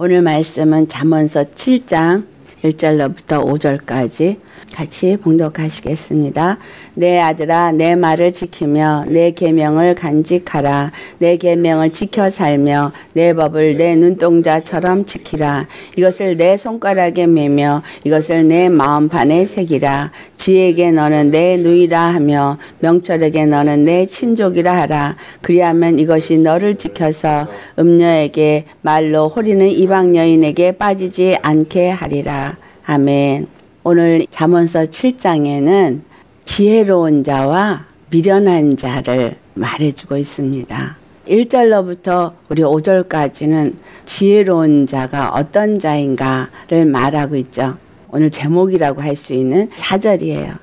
오늘 말씀은 잠언서 7장 1절로부터 5절까지 같이 봉독하시겠습니다. 내 아들아 내 말을 지키며 내 계명을 간직하라. 내 계명을 지켜 살며 내 법을 내 눈동자처럼 지키라. 이것을 내 손가락에 매며 이것을 내 마음판에 새기라. 지에게 너는 내 누이라 하며 명철에게 너는 내 친족이라 하라. 그리하면 이것이 너를 지켜서 음녀에게 말로 호리는 이방 여인에게 빠지지 않게 하리라 아멘. 오늘 잠언서 7장에는 지혜로운 자와 미련한 자를 말해주고 있습니다. 1절로부터 우리 5절까지는 지혜로운 자가 어떤 자인가를 말하고 있죠. 오늘 제목이라고 할 수 있는 4절이에요.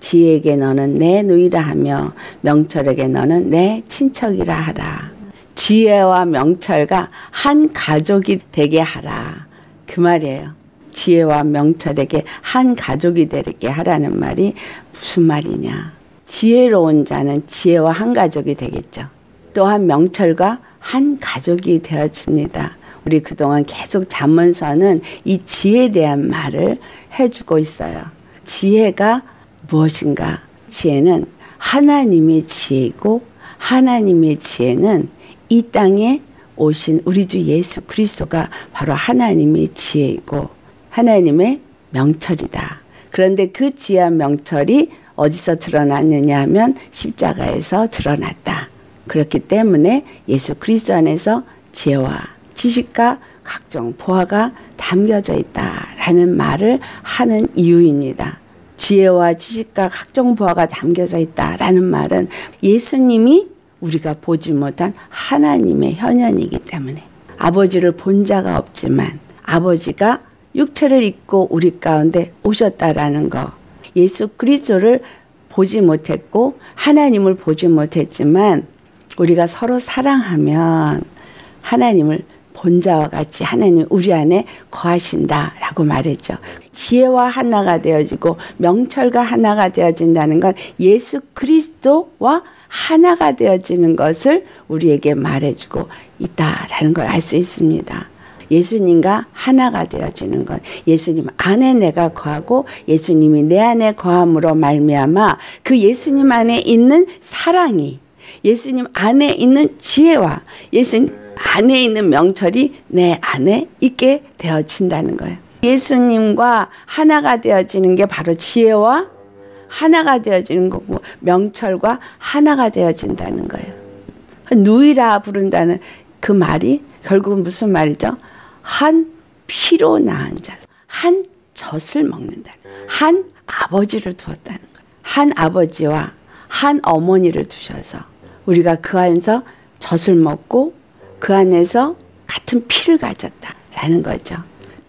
지혜에게 너는 내 누이라 하며 명철에게 너는 내 친척이라 하라. 지혜와 명철과 한 가족이 되게 하라. 그 말이에요. 지혜와 명철에게 한 가족이 되게 하라는 말이 무슨 말이냐. 지혜로운 자는 지혜와 한 가족이 되겠죠. 또한 명철과 한 가족이 되어집니다. 우리 그동안 계속 잠언서는 이 지혜에 대한 말을 해주고 있어요. 지혜가 무엇인가? 지혜는 하나님의 지혜고 하나님의 지혜는 이 땅에 오신 우리 주 예수 그리스도가 바로 하나님의 지혜이고 하나님의 명철이다. 그런데 그 지혜와 명철이 어디서 드러났느냐 하면 십자가에서 드러났다. 그렇기 때문에 예수 그리스도 안에서 지혜와 지식과 각종 보화가 담겨져 있다라는 말을 하는 이유입니다. 지혜와 지식과 각종 보화가 담겨져 있다라는 말은 예수님이 우리가 보지 못한 하나님의 현현이기 때문에 아버지를 본 자가 없지만 아버지가 육체를 입고 우리 가운데 오셨다라는 거. 예수 그리스도를 보지 못했고 하나님을 보지 못했지만 우리가 서로 사랑하면 하나님을 본자와 같이 하나님 우리 안에 거하신다라고 말했죠. 지혜와 하나가 되어지고 명철과 하나가 되어진다는 건 예수 그리스도와 하나가 되어지는 것을 우리에게 말해주고 있다라는 걸 알 수 있습니다. 예수님과 하나가 되어지는 것. 예수님 안에 내가 거하고 예수님이 내 안에 거함으로 말미암아 그 예수님 안에 있는 사랑이 예수님 안에 있는 지혜와 예수님 안에 있는 명철이 내 안에 있게 되어진다는 거예요. 예수님과 하나가 되어지는 게 바로 지혜와 하나가 되어지는 거고 명철과 하나가 되어진다는 거예요. 누이라 부른다는 그 말이 결국은 무슨 말이죠? 한 피로 낳은 자, 한 젖을 먹는다. 한 아버지를 두었다는 거예요. 한 아버지와 한 어머니를 두셔서 우리가 그 안에서 젖을 먹고 그 안에서 같은 피를 가졌다라는 거죠.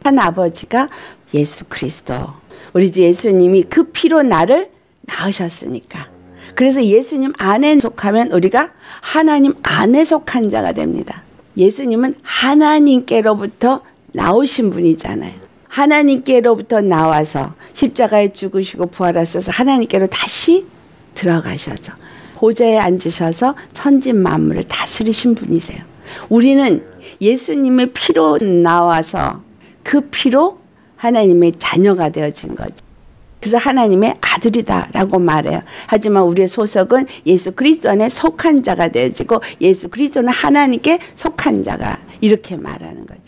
한 아버지가 예수 그리스도. 우리 주 예수님이 그 피로 나를 낳으셨으니까. 그래서 예수님 안에 속하면 우리가 하나님 안에 속한 자가 됩니다. 예수님은 하나님께로부터 나오신 분이잖아요. 하나님께로부터 나와서 십자가에 죽으시고 부활하셔서 하나님께로 다시 들어가셔서 보좌에 앉으셔서 천지 만물을 다스리신 분이세요. 우리는 예수님의 피로 나와서 그 피로 하나님의 자녀가 되어진 거죠. 그래서 하나님의 아들이다라고 말해요. 하지만 우리의 소속은 예수 그리스도 안에 속한 자가 되어지고 예수 그리스도는 하나님께 속한 자가 이렇게 말하는 거죠.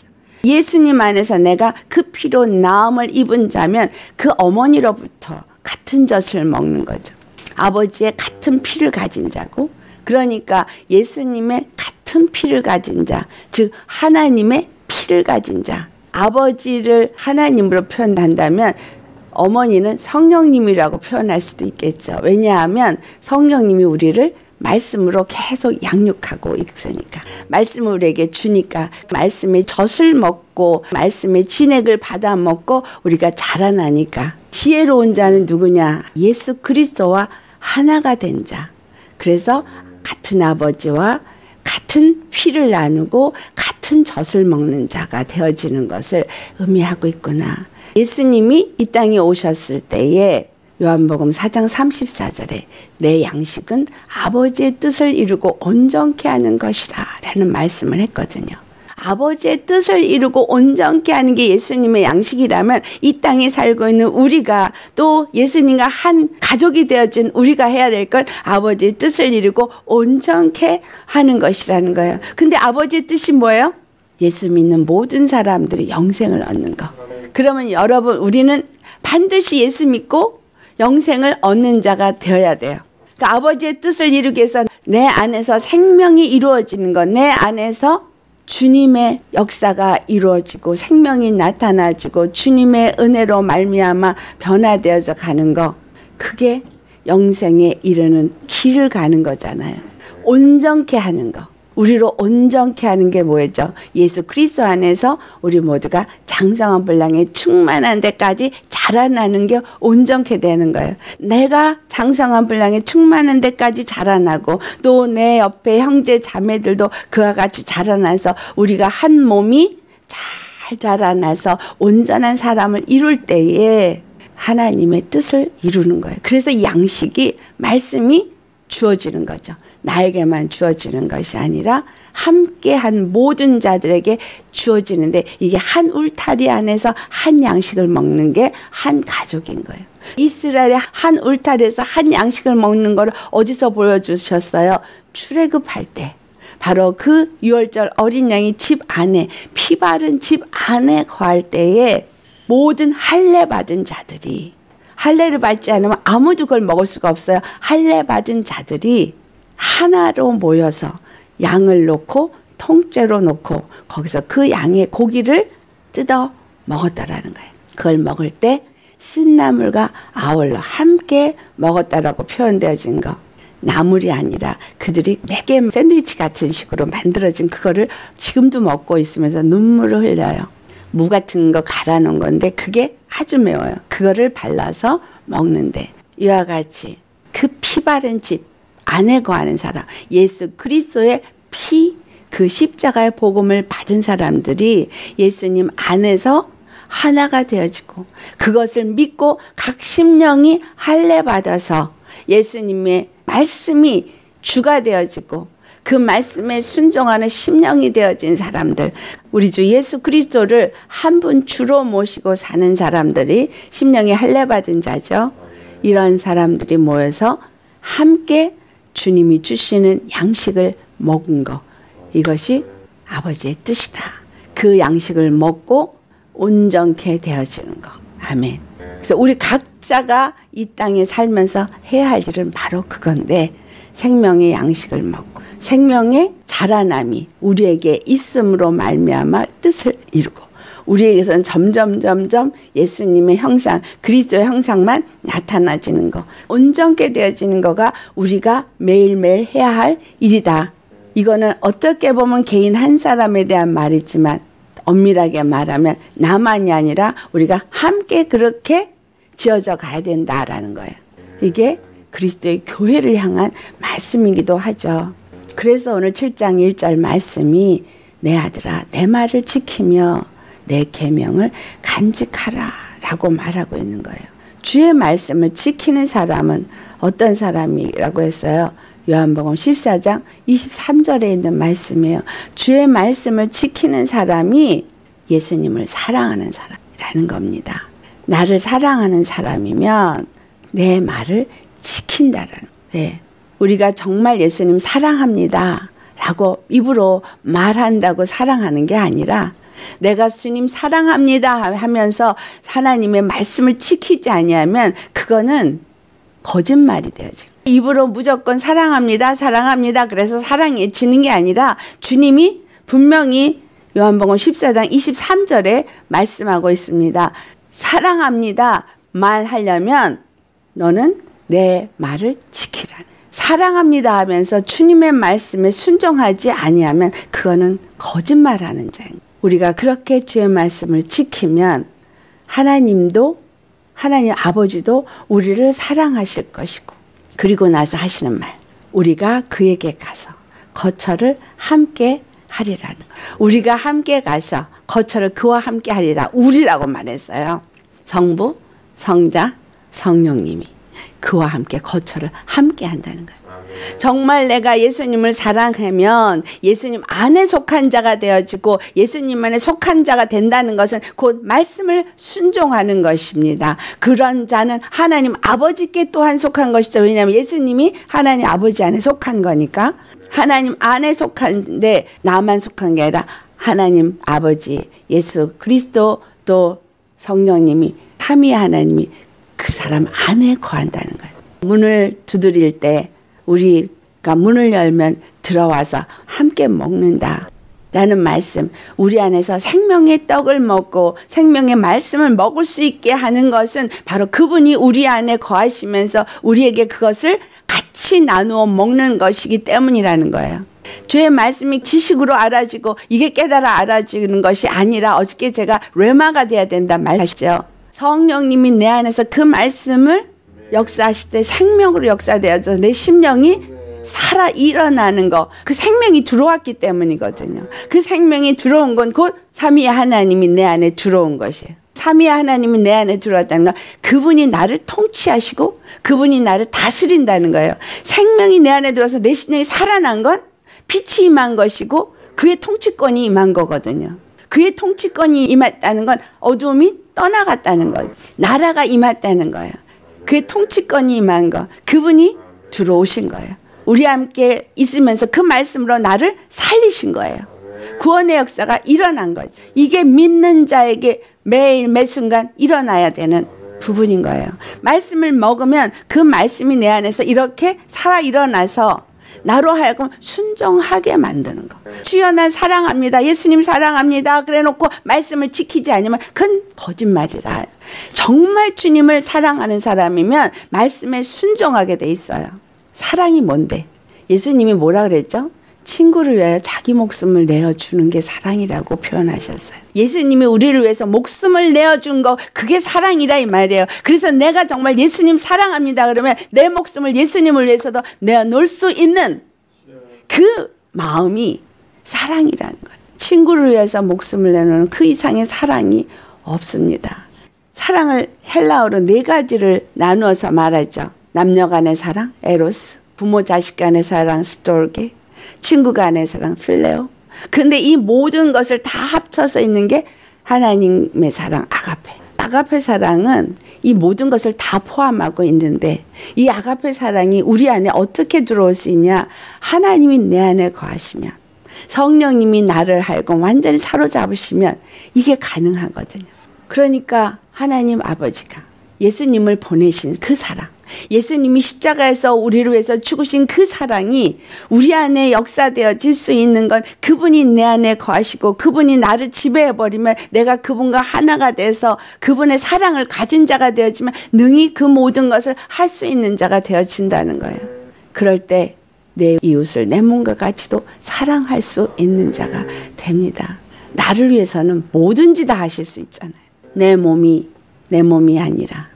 예수님 안에서 내가 그 피로 나음을 입은 자면 그 어머니로부터 같은 젖을 먹는 거죠. 아버지의 같은 피를 가진 자고 그러니까 예수님의 같은 피를 가진 자, 즉 하나님의 피를 가진 자. 아버지를 하나님으로 표현한다면 어머니는 성령님이라고 표현할 수도 있겠죠. 왜냐하면 성령님이 우리를 말씀으로 계속 양육하고 있으니까 말씀을 우리에게 주니까 말씀의 젖을 먹고 말씀의 진액을 받아 먹고 우리가 자라나니까 지혜로운 자는 누구냐 예수 그리스도와 하나가 된 자. 그래서 같은 아버지와 같은 피를 나누고 같은 젖을 먹는 자가 되어지는 것을 의미하고 있구나. 예수님이 이 땅에 오셨을 때에 요한복음 4장 34절에 내 양식은 아버지의 뜻을 이루고 온전케 하는 것이라 라는 말씀을 했거든요. 아버지의 뜻을 이루고 온전케 하는 게 예수님의 양식이라면 이 땅에 살고 있는 우리가 또 예수님과 한 가족이 되어준 우리가 해야 될건 아버지의 뜻을 이루고 온전케 하는 것이라는 거예요. 근데 아버지의 뜻이 뭐예요? 예수 믿는 모든 사람들이 영생을 얻는 거. 그러면 여러분 우리는 반드시 예수 믿고 영생을 얻는 자가 되어야 돼요. 그러니까 아버지의 뜻을 이루기 위해서 내 안에서 생명이 이루어지는 것, 내 안에서 주님의 역사가 이루어지고 생명이 나타나지고 주님의 은혜로 말미암아 변화되어져 가는 거 그게 영생에 이르는 길을 가는 거잖아요. 온전케 하는 거. 우리로 온전케 하는 게 뭐였죠? 예수 그리스도 안에서 우리 모두가 장성한 분량에 충만한 데까지 자라나는 게 온전케 되는 거예요. 내가 장성한 분량에 충만한 데까지 자라나고 또 내 옆에 형제 자매들도 그와 같이 자라나서 우리가 한 몸이 잘 자라나서 온전한 사람을 이룰 때에 하나님의 뜻을 이루는 거예요. 그래서 양식이 말씀이 주어지는 거죠. 나에게만 주어지는 것이 아니라 함께한 모든 자들에게 주어지는데 이게 한 울타리 안에서 한 양식을 먹는 게 한 가족인 거예요. 이스라엘의 한 울타리에서 한 양식을 먹는 걸 어디서 보여주셨어요? 출애굽할 때. 바로 그 유월절 어린 양이 집 안에 피 바른 집 안에 거할 때에 모든 할례 받은 자들이 할례를 받지 않으면 아무도 그걸 먹을 수가 없어요. 할례 받은 자들이 하나로 모여서 양을 놓고 통째로 놓고 거기서 그 양의 고기를 뜯어 먹었다라는 거예요. 그걸 먹을 때 쓴나물과 아울러 함께 먹었다라고 표현되어진 거. 나물이 아니라 그들이 몇개 샌드위치 같은 식으로 만들어진 그거를 지금도 먹고 있으면서 눈물을 흘려요. 무 같은 거 갈아 놓은 건데 그게 아주 매워요. 그거를 발라서 먹는데 이와 같이 그 피 바른 집 안에 거하는 사람 예수 그리스도의 피 그 십자가의 복음을 받은 사람들이 예수님 안에서 하나가 되어지고 그것을 믿고 각 심령이 할례 받아서 예수님의 말씀이 주가 되어지고 그 말씀에 순종하는 심령이 되어진 사람들, 우리 주 예수 그리스도를 한 분 주로 모시고 사는 사람들이 심령이 할례 받은 자죠. 이런 사람들이 모여서 함께 주님이 주시는 양식을 먹은 거. 이것이 아버지의 뜻이다. 그 양식을 먹고 온전케 되어지는 거. 아멘. 그래서 우리 각자가 이 땅에 살면서 해야 할 일은 바로 그건데 생명의 양식을 먹고 생명의 자라남이 우리에게 있음으로 말미암아 뜻을 이루고 우리에게서는 점점 점점 예수님의 형상, 그리스도의 형상만 나타나지는 거, 온전케 되어지는 거가 우리가 매일매일 해야 할 일이다. 이거는 어떻게 보면 개인 한 사람에 대한 말이지만 엄밀하게 말하면 나만이 아니라 우리가 함께 그렇게 지어져 가야 된다라는 거예요. 이게 그리스도의 교회를 향한 말씀이기도 하죠. 그래서 오늘 7장 1절 말씀이 내 아들아 내 말을 지키며 내 계명을 간직하라라고 말하고 있는 거예요. 주의 말씀을 지키는 사람은 어떤 사람이라고 했어요? 요한복음 14장 23절에 있는 말씀이에요. 주의 말씀을 지키는 사람이 예수님을 사랑하는 사람이라는 겁니다. 나를 사랑하는 사람이면 내 말을 지킨다라는 네. 우리가 정말 예수님 사랑합니다. 라고 입으로 말한다고 사랑하는 게 아니라 내가 주님 사랑합니다 하면서 하나님의 말씀을 지키지 아니하면 그거는 거짓말이 되죠. 입으로 무조건 사랑합니다, 사랑합니다. 그래서 사랑에 지는 게 아니라 주님이 분명히 요한복음 14장 23절에 말씀하고 있습니다. 사랑합니다 말하려면 너는 내 말을 지키라. 사랑합니다 하면서 주님의 말씀에 순종하지 아니하면 그거는 거짓말하는 자입니다. 우리가 그렇게 주의 말씀을 지키면 하나님도 하나님 아버지도 우리를 사랑하실 것이고 그리고 나서 하시는 말 우리가 그에게 가서 거처를 함께 하리라는 거. 우리가 함께 가서 거처를 그와 함께 하리라 우리라고 말했어요. 성부, 성자, 성령님이 그와 함께 거처를 함께 한다는 거예요. 정말 내가 예수님을 사랑하면 예수님 안에 속한 자가 되어지고 예수님 안에 속한 자가 된다는 것은 곧 말씀을 순종하는 것입니다. 그런 자는 하나님 아버지께 또한 속한 것이죠. 왜냐하면 예수님이 하나님 아버지 안에 속한 거니까 하나님 안에 속한데 나만 속한 게 아니라 하나님 아버지 예수 그리스도 또 성령님이 삼위 하나님이 그 사람 안에 거한다는 거예요. 문을 두드릴 때 우리가 문을 열면 들어와서 함께 먹는다. 라는 말씀, 우리 안에서 생명의 떡을 먹고 생명의 말씀을 먹을 수 있게 하는 것은 바로 그분이 우리 안에 거하시면서 우리에게 그것을 같이 나누어 먹는 것이기 때문이라는 거예요. 주의 말씀이 지식으로 알아지고 이게 깨달아 알아지는 것이 아니라 어저께 제가 레마가 돼야 된다 말하시죠. 성령님이 내 안에서 그 말씀을 역사하실 때 생명으로 역사되어서 내 심령이 살아 일어나는 거. 그 생명이 들어왔기 때문이거든요. 그 생명이 들어온 건 곧 삼위의 하나님이 내 안에 들어온 것이에요. 삼위의 하나님이 내 안에 들어왔다는 건 그분이 나를 통치하시고 그분이 나를 다스린다는 거예요. 생명이 내 안에 들어서 내 심령이 살아난 건 빛이 임한 것이고 그의 통치권이 임한 거거든요. 그의 통치권이 임했다는 건 어두움이 떠나갔다는 거예요. 나라가 임했다는 거예요. 그의 통치권이 임한 거. 그분이 들어오신 거예요. 우리 함께 있으면서 그 말씀으로 나를 살리신 거예요. 구원의 역사가 일어난 거죠. 이게 믿는 자에게 매일 매 순간 일어나야 되는 부분인 거예요. 말씀을 먹으면 그 말씀이 내 안에서 이렇게 살아 일어나서 나로 하여금 순종하게 만드는 거. 주여 난 사랑합니다. 예수님 사랑합니다. 그래 놓고 말씀을 지키지 않으면 그건 거짓말이라. 정말 주님을 사랑하는 사람이면 말씀에 순종하게 돼 있어요. 사랑이 뭔데? 예수님이 뭐라 그랬죠? 친구를 위하여 자기 목숨을 내어주는 게 사랑이라고 표현하셨어요. 예수님이 우리를 위해서 목숨을 내어준 거, 그게 사랑이다, 이 말이에요. 그래서 내가 정말 예수님 사랑합니다. 그러면 내 목숨을 예수님을 위해서도 내어놓을 수 있는 그 마음이 사랑이라는 거예요. 친구를 위해서 목숨을 내놓는 그 이상의 사랑이 없습니다. 사랑을 헬라어로 네 가지를 나누어서 말하죠. 남녀 간의 사랑, 에로스, 부모 자식 간의 사랑, 스톨게, 친구 간의 사랑, 필레오. 근데 이 모든 것을 다 합쳐서 있는 게 하나님의 사랑, 아가페. 아가페 사랑은 이 모든 것을 다 포함하고 있는데 이 아가페 사랑이 우리 안에 어떻게 들어올 수 있냐? 하나님이 내 안에 거하시면 성령님이 나를 하여금 완전히 사로잡으시면 이게 가능하거든요. 그러니까 하나님 아버지가 예수님을 보내신 그 사랑 예수님이 십자가에서 우리를 위해서 죽으신 그 사랑이 우리 안에 역사되어질 수 있는 건 그분이 내 안에 거하시고 그분이 나를 지배해버리면 내가 그분과 하나가 돼서 그분의 사랑을 가진 자가 되어지면 능히 그 모든 것을 할 수 있는 자가 되어진다는 거예요. 그럴 때 내 이웃을 내 몸과 같이도 사랑할 수 있는 자가 됩니다. 나를 위해서는 뭐든지 다 하실 수 있잖아요. 내 몸이 내 몸이 아니라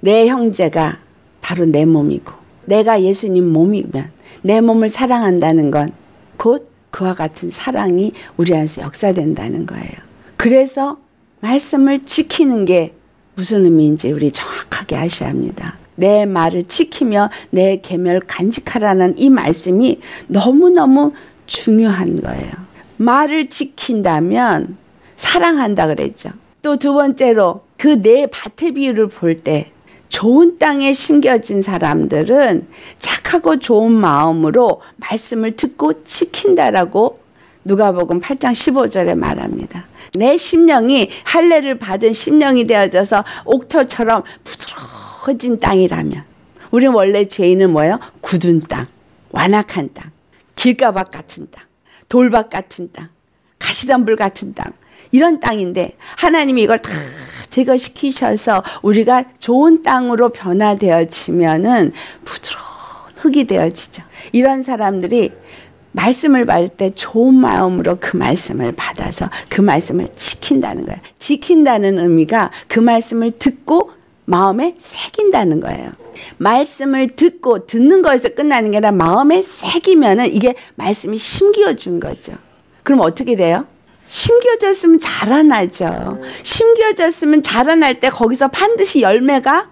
내 형제가 바로 내 몸이고 내가 예수님 몸이면 내 몸을 사랑한다는 건 곧 그와 같은 사랑이 우리 안에서 역사된다는 거예요. 그래서 말씀을 지키는 게 무슨 의미인지 우리 정확하게 아셔야 합니다. 내 말을 지키며 내 계멸 간직하라는 이 말씀이 너무너무 중요한 거예요. 말을 지킨다면 사랑한다 그랬죠. 또 두 번째로 그 내 밭의 비유를 볼 때 좋은 땅에 심겨진 사람들은 착하고 좋은 마음으로 말씀을 듣고 지킨다라고 누가복음 8장 15절에 말합니다. 내 심령이 할례를 받은 심령이 되어져서 옥토처럼 부드러워진 땅이라면 우리 원래 죄인은 뭐예요? 굳은 땅, 완악한 땅, 길가밭 같은 땅, 돌밭 같은 땅, 가시덤불 같은 땅 이런 땅인데 하나님이 이걸 다 제거시키셔서 우리가 좋은 땅으로 변화되어지면은 부드러운 흙이 되어지죠. 이런 사람들이 말씀을 받을 때 좋은 마음으로 그 말씀을 받아서 그 말씀을 지킨다는 거예요. 지킨다는 의미가 그 말씀을 듣고 마음에 새긴다는 거예요. 말씀을 듣고 듣는 거에서 끝나는 게 아니라 마음에 새기면은 이게 말씀이 심기어준 거죠. 그럼 어떻게 돼요? 심겨졌으면 자라나죠. 심겨졌으면 자라날 때 거기서 반드시 열매가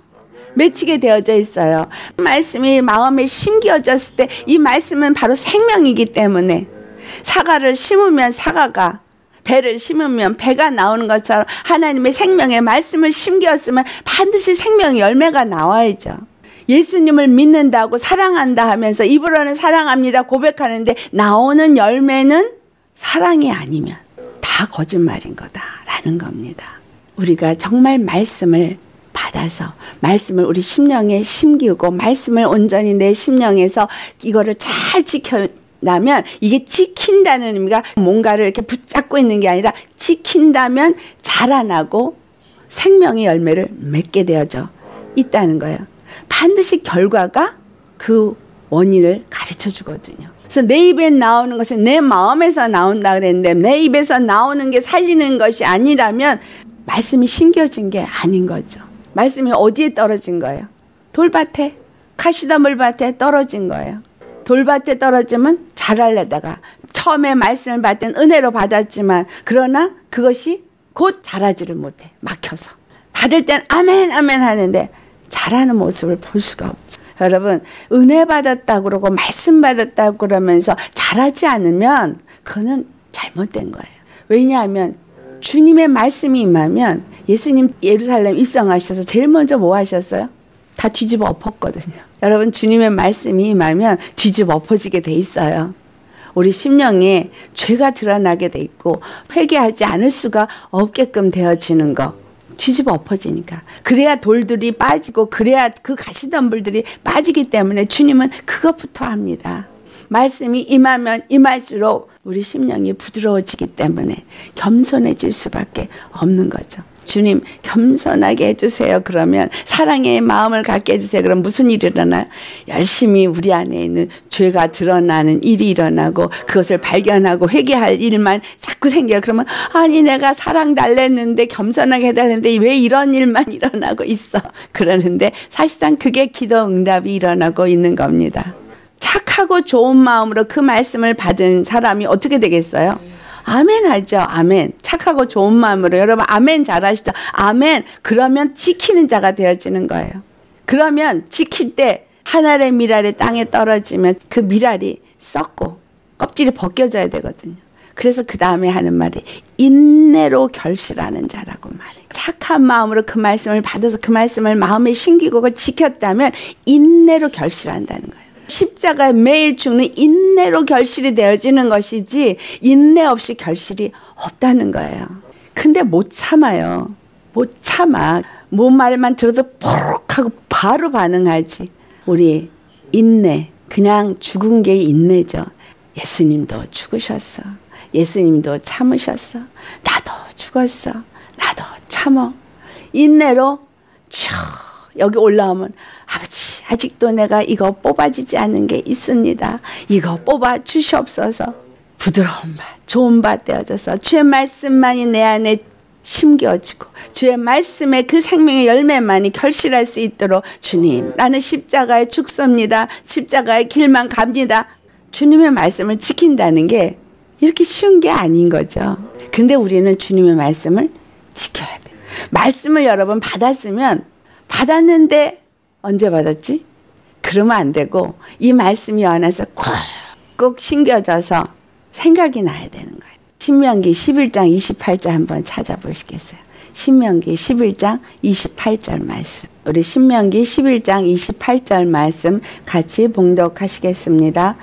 맺히게 되어져 있어요. 말씀이 마음에 심겨졌을 때 이 말씀은 바로 생명이기 때문에 사과를 심으면 사과가 배를 심으면 배가 나오는 것처럼 하나님의 생명의 말씀을 심겼으면 반드시 생명의 열매가 나와야죠. 예수님을 믿는다고 사랑한다 하면서 입으로는 사랑합니다 고백하는데 나오는 열매는 사랑이 아니면 다 거짓말인 거다라는 겁니다. 우리가 정말 말씀을 받아서 말씀을 우리 심령에 심기고 말씀을 온전히 내 심령에서 이거를 잘 지켜 나면 이게 지킨다는 의미가 뭔가를 이렇게 붙잡고 있는 게 아니라 지킨다면 자라나고 생명의 열매를 맺게 되어져 있다는 거예요. 반드시 결과가 그 원인을 가르쳐 주거든요. 그래서 내 입에 나오는 것은 내 마음에서 나온다 그랬는데 내 입에서 나오는 게 살리는 것이 아니라면 말씀이 심겨진 게 아닌 거죠. 말씀이 어디에 떨어진 거예요? 돌밭에, 카시다 물밭에 떨어진 거예요. 돌밭에 떨어지면 자랄려다가 처음에 말씀을 받던 은혜로 받았지만 그러나 그것이 곧 자라지를 못해 막혀서 받을 땐 아멘 아멘 하는데 자라는 모습을 볼 수가 없죠. 여러분 은혜 받았다 그러고 말씀 받았다 그러면서 자라지 않으면 그거는 잘못된 거예요. 왜냐하면 주님의 말씀이 임하면 예수님 예루살렘 입성하셔서 제일 먼저 뭐 하셨어요? 다 뒤집어 엎었거든요. 여러분 주님의 말씀이 임하면 뒤집어 엎어지게 돼 있어요. 우리 심령에 죄가 드러나게 돼 있고 회개하지 않을 수가 없게끔 되어지는 거. 뒤집어 엎어지니까. 그래야 돌들이 빠지고 그래야 그 가시덤불들이 빠지기 때문에 주님은 그것부터 합니다. 말씀이 임하면 임할수록 우리 심령이 부드러워지기 때문에 겸손해질 수밖에 없는 거죠. 주님 겸손하게 해주세요. 그러면 사랑의 마음을 갖게 해주세요. 그럼 무슨 일이 일어나요? 열심히 우리 안에 있는 죄가 드러나는 일이 일어나고 그것을 발견하고 회개할 일만 자꾸 생겨요. 그러면 아니 내가 사랑 달랬는데 겸손하게 해달랬는데 왜 이런 일만 일어나고 있어? 그러는데 사실상 그게 기도 응답이 일어나고 있는 겁니다. 착하고 좋은 마음으로 그 말씀을 받은 사람이 어떻게 되겠어요? 아멘 하죠. 아멘. 착하고 좋은 마음으로 여러분 아멘 잘하시죠. 아멘. 그러면 지키는 자가 되어지는 거예요. 그러면 지킬 때 하늘의 미랄이 땅에 떨어지면 그 미랄이 썩고 껍질이 벗겨져야 되거든요. 그래서 그 다음에 하는 말이 인내로 결실하는 자라고 말해요. 착한 마음으로 그 말씀을 받아서 그 말씀을 마음에 심기고 그걸 지켰다면 인내로 결실한다는 거예요. 십자가에 매일 죽는 인내로 결실이 되어지는 것이지 인내 없이 결실이 없다는 거예요. 근데 못 참아요. 못 참아. 뭐 말만 들어도 포록 하고 바로 반응하지. 우리 인내. 그냥 죽은 게 인내죠. 예수님도 죽으셨어. 예수님도 참으셨어. 나도 죽었어. 나도 참어. 인내로 쭉 여기 올라오면 아버지 아직도 내가 이거 뽑아지지 않은 게 있습니다. 이거 뽑아 주시옵소서. 부드러운 밭, 좋은 밭 되어져서 주의 말씀만이 내 안에 심겨지고 주의 말씀에 그 생명의 열매만이 결실할 수 있도록 주님 나는 십자가의 축소입니다. 십자가의 길만 갑니다. 주님의 말씀을 지킨다는 게 이렇게 쉬운 게 아닌 거죠. 근데 우리는 주님의 말씀을 지켜야 돼. 말씀을 여러분 받았으면 받았는데 언제 받았지? 그러면 안 되고 이 말씀이 안에서 콕콕 심겨져서 생각이 나야 되는 거예요. 신명기 11장 28절 한번 찾아보시겠어요? 신명기 11장 28절 말씀. 우리 신명기 11장 28절 말씀 같이 봉독하시겠습니다.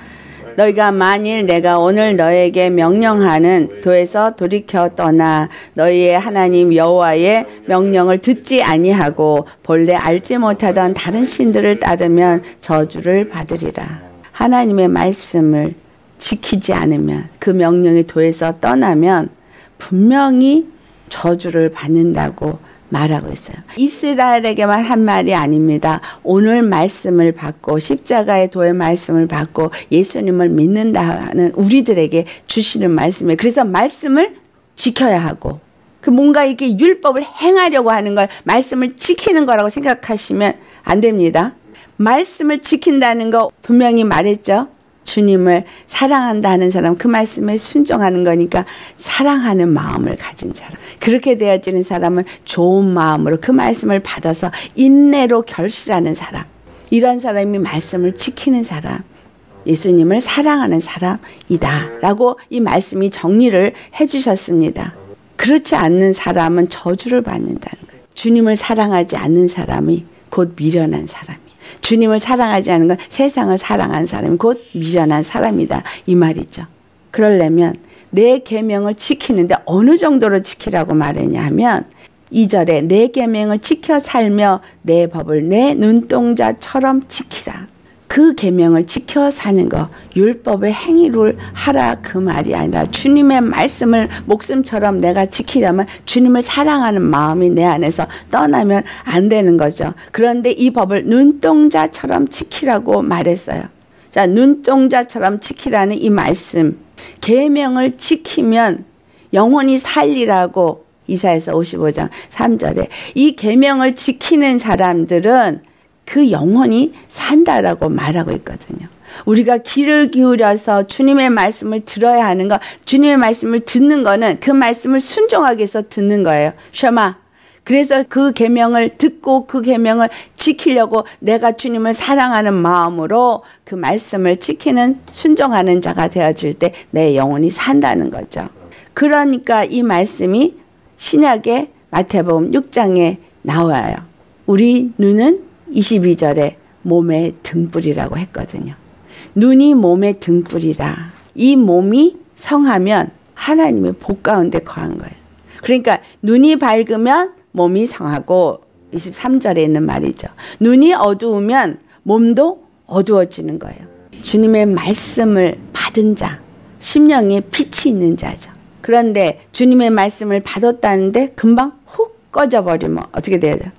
너희가 만일 내가 오늘 너에게 명령하는 도에서 돌이켜 떠나 너희의 하나님 여호와의 명령을 듣지 아니하고 본래 알지 못하던 다른 신들을 따르면 저주를 받으리라. 하나님의 말씀을 지키지 않으면 그 명령의 도에서 떠나면 분명히 저주를 받는다고 말하고 있어요. 이스라엘에게만 한 말이 아닙니다. 오늘 말씀을 받고 십자가의 도의 말씀을 받고 예수님을 믿는다는 우리들에게 주시는 말씀이에요. 그래서 말씀을 지켜야 하고 그 뭔가 이렇게 율법을 행하려고 하는 걸 말씀을 지키는 거라고 생각하시면 안 됩니다. 말씀을 지킨다는 거 분명히 말했죠. 주님을 사랑한다는 사람 그 말씀에 순종하는 거니까 사랑하는 마음을 가진 사람 그렇게 되어지는 사람은 좋은 마음으로 그 말씀을 받아서 인내로 결실하는 사람 이런 사람이 말씀을 지키는 사람 예수님을 사랑하는 사람이다 라고 이 말씀이 정리를 해주셨습니다. 그렇지 않는 사람은 저주를 받는다는 거예요. 주님을 사랑하지 않는 사람이 곧 미련한 사람이 주님을 사랑하지 않은 건 세상을 사랑한 사람이 곧 미련한 사람이다 이 말이죠. 그러려면 내 계명을 지키는데 어느 정도로 지키라고 말했냐 하면 2절에 내 계명을 지켜 살며 내 법을 내 눈동자처럼 지키라. 그 계명을 지켜 사는 거 율법의 행위를 하라 그 말이 아니라 주님의 말씀을 목숨처럼 내가 지키려면 주님을 사랑하는 마음이 내 안에서 떠나면 안 되는 거죠. 그런데 이 법을 눈동자처럼 지키라고 말했어요. 자, 눈동자처럼 지키라는 이 말씀. 계명을 지키면 영원히 살리라고 이사에서 55장 3절에 이 계명을 지키는 사람들은 그 영혼이 산다라고 말하고 있거든요. 우리가 귀를 기울여서 주님의 말씀을 들어야 하는 거, 주님의 말씀을 듣는 거는 그 말씀을 순종하기 위해서 듣는 거예요. 셔마. 그래서 그 계명을 듣고 그 계명을 지키려고 내가 주님을 사랑하는 마음으로 그 말씀을 지키는 순종하는 자가 되어질 때 내 영혼이 산다는 거죠. 그러니까 이 말씀이 신약의 마태복음 6장에 나와요. 우리 눈은 22절에 몸의 등불이라고 했거든요. 눈이 몸의 등불이다. 이 몸이 성하면 하나님의 복 가운데 거한 거예요. 그러니까 눈이 밝으면 몸이 성하고 23절에 있는 말이죠. 눈이 어두우면 몸도 어두워지는 거예요. 주님의 말씀을 받은 자, 심령에 빛이 있는 자죠. 그런데 주님의 말씀을 받았다는데 금방 훅 꺼져버리면 어떻게 돼야 돼요?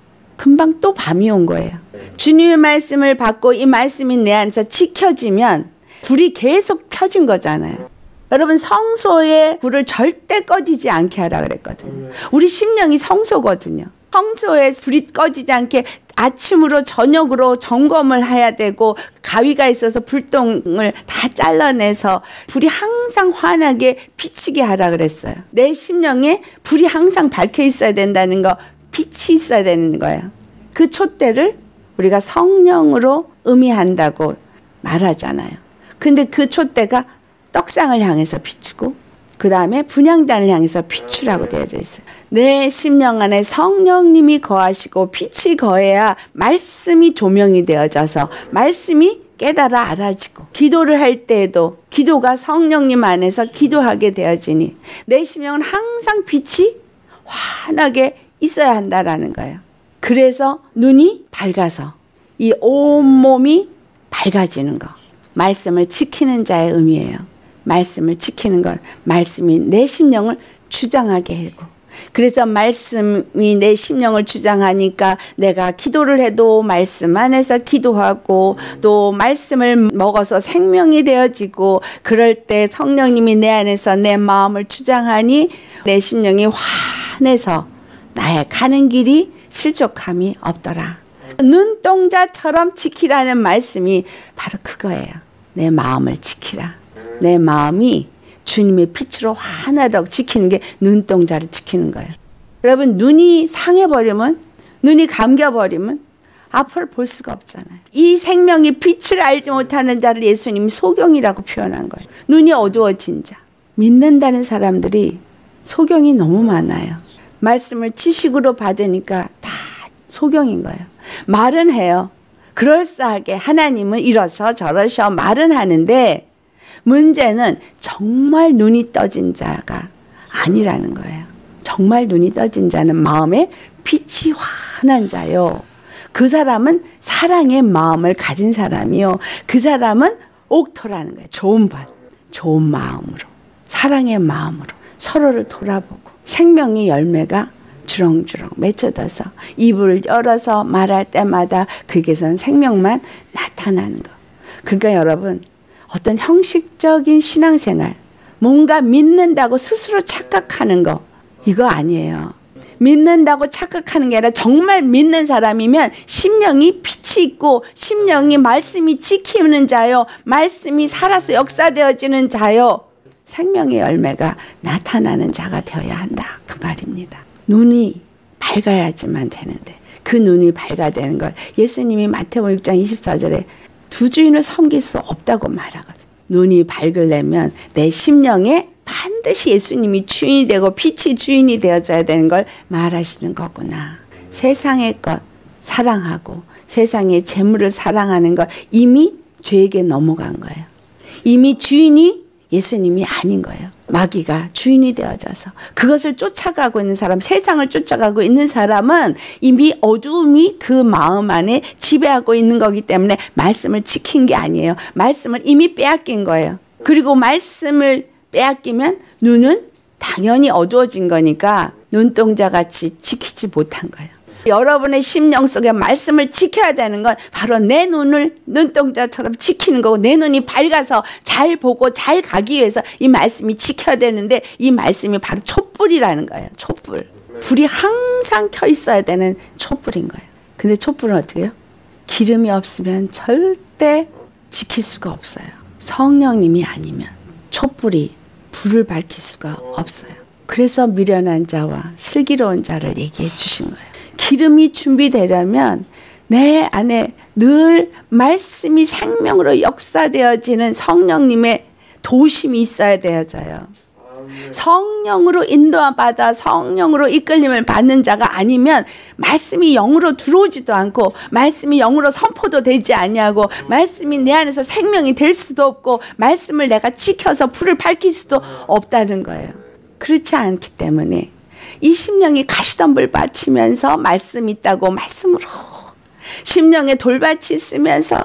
금방 또 밤이 온 거예요. 주님의 말씀을 받고 이 말씀이 내 안에서 지켜지면 불이 계속 펴진 거잖아요. 여러분 성소의 불을 절대 꺼지지 않게 하라 그랬거든요. 우리 심령이 성소거든요. 성소에 불이 꺼지지 않게 아침으로 저녁으로 점검을 해야 되고 가위가 있어서 불똥을 다 잘라내서 불이 항상 환하게 비치게 하라 그랬어요. 내 심령에 불이 항상 밝혀 있어야 된다는 거 빛이 있어야 되는 거예요. 그 촛대를 우리가 성령으로 의미한다고 말하잖아요. 근데 그 촛대가 떡상을 향해서 비추고 그 다음에 분양단을 향해서 비추라고 되어져 있어요. 내 심령 안에 성령님이 거하시고 빛이 거해야 말씀이 조명이 되어져서 말씀이 깨달아 알아지고 기도를 할 때에도 기도가 성령님 안에서 기도하게 되어지니 내 심령은 항상 빛이 환하게 있어야 한다라는 거예요. 그래서 눈이 밝아서 이 온몸이 밝아지는 거. 말씀을 지키는 자의 의미예요. 말씀을 지키는 것. 말씀이 내 심령을 주장하게 하고. 그래서 말씀이 내 심령을 주장하니까 내가 기도를 해도 말씀 안에서 기도하고 또 말씀을 먹어서 생명이 되어지고 그럴 때 성령님이 내 안에서 내 마음을 주장하니 내 심령이 환해서 나의 가는 길이 실족함이 없더라. 눈동자처럼 지키라는 말씀이 바로 그거예요. 내 마음을 지키라. 내 마음이 주님의 빛으로 하나로 지키는 게 눈동자를 지키는 거예요. 여러분 눈이 상해버리면 눈이 감겨버리면 앞을 볼 수가 없잖아요. 이 생명이 빛을 알지 못하는 자를 예수님이 소경이라고 표현한 거예요. 눈이 어두워진 자. 믿는다는 사람들이 소경이 너무 많아요. 말씀을 지식으로 받으니까 다 소경인 거예요. 말은 해요. 그럴싸하게 하나님은 이러셔 저러셔 말은 하는데 문제는 정말 눈이 떠진 자가 아니라는 거예요. 정말 눈이 떠진 자는 마음에 빛이 환한 자요. 그 사람은 사랑의 마음을 가진 사람이요. 그 사람은 옥토라는 거예요. 좋은 반, 좋은 마음으로, 사랑의 마음으로 서로를 돌아보고 생명의 열매가 주렁주렁 맺혀져서 입을 열어서 말할 때마다 그게선 생명만 나타나는 거. 그러니까 여러분 어떤 형식적인 신앙생활 뭔가 믿는다고 스스로 착각하는 거 이거 아니에요. 믿는다고 착각하는 게 아니라 정말 믿는 사람이면 심령이 빛이 있고 심령이 말씀이 지키는 자요. 말씀이 살아서 역사되어지는 자요. 생명의 열매가 나타나는 자가 되어야 한다. 그 말입니다. 눈이 밝아야지만 되는데 그 눈이 밝아되는 걸 예수님이 마태복음 6장 24절에 두 주인을 섬길 수 없다고 말하거든. 눈이 밝으려면 내 심령에 반드시 예수님이 주인이 되고 빛이 주인이 되어줘야 되는 걸 말하시는 거구나. 세상의 것 사랑하고 세상의 재물을 사랑하는 걸 이미 죄에게 넘어간 거예요. 이미 주인이 예수님이 아닌 거예요. 마귀가 주인이 되어져서 그것을 쫓아가고 있는 사람, 세상을 쫓아가고 있는 사람은 이미 어두움이 그 마음 안에 지배하고 있는 거기 때문에 말씀을 지킨 게 아니에요. 말씀을 이미 빼앗긴 거예요. 그리고 말씀을 빼앗기면 눈은 당연히 어두워진 거니까 눈동자 같이 지키지 못한 거예요. 여러분의 심령 속에 말씀을 지켜야 되는 건 바로 내 눈을 눈동자처럼 지키는 거고 내 눈이 밝아서 잘 보고 잘 가기 위해서 이 말씀이 지켜야 되는데 이 말씀이 바로 촛불이라는 거예요. 촛불. 불이 항상 켜 있어야 되는 촛불인 거예요. 근데 촛불은 어떻게 해요? 기름이 없으면 절대 지킬 수가 없어요. 성령님이 아니면 촛불이 불을 밝힐 수가 없어요. 그래서 미련한 자와 슬기로운 자를 얘기해 주신 거예요. 기름이 준비되려면 내 안에 늘 말씀이 생명으로 역사되어지는 성령님의 도심이 있어야 되어져요. 성령으로 인도받아 성령으로 이끌림을 받는 자가 아니면 말씀이 영으로 들어오지도 않고 말씀이 영으로 선포도 되지 아니하고 말씀이 내 안에서 생명이 될 수도 없고 말씀을 내가 지켜서 불을 밝힐 수도 없다는 거예요. 그렇지 않기 때문에 이 심령이 가시덤불 바치면서 말씀 있다고 말씀으로 심령에 돌밭이 있으면서